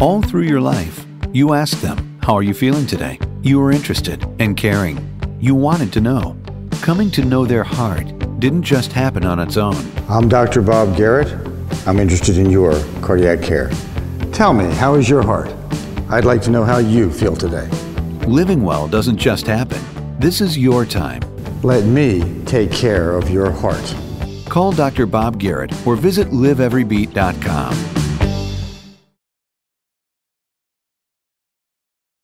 All through your life, you ask them, How are you feeling today? You were interested and caring. You wanted to know. Coming to know their heart didn't just happen on its own. I'm Dr. Bob Garrett. I'm interested in your cardiac care. Tell me, how is your heart? I'd like to know how you feel today. Living well doesn't just happen. This is your time. Let me take care of your heart. Call Dr. Bob Garrett or visit liveeverybeat.com.